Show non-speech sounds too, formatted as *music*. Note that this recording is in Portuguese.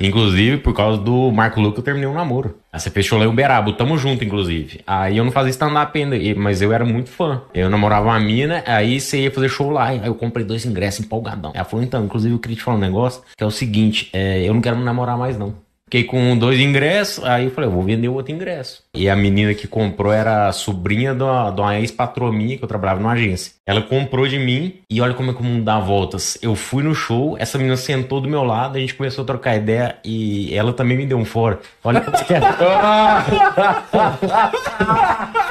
Inclusive, por causa do Marco Luca, eu terminei um namoro. Você fez show lá em Uberaba, tamo junto, inclusive. Aí eu não fazia stand-up ainda, mas eu era muito fã. Eu namorava uma mina, aí você ia fazer show lá. Aí eu comprei dois ingressos empolgadão. Ela falou, então, inclusive eu queria te falar um negócio, que é o seguinte, é, eu não quero me namorar mais não. Fiquei com dois ingressos, aí eu falei, eu vou vender o outro ingresso. E a menina que comprou era sobrinha de uma, uma ex-patroa minha, que eu trabalhava numa agência. Ela comprou de mim, e olha como é que o mundo dá voltas. Eu fui no show, essa menina sentou do meu lado, a gente começou a trocar ideia, e ela também me deu um fora. Olha como é que é. *laughs*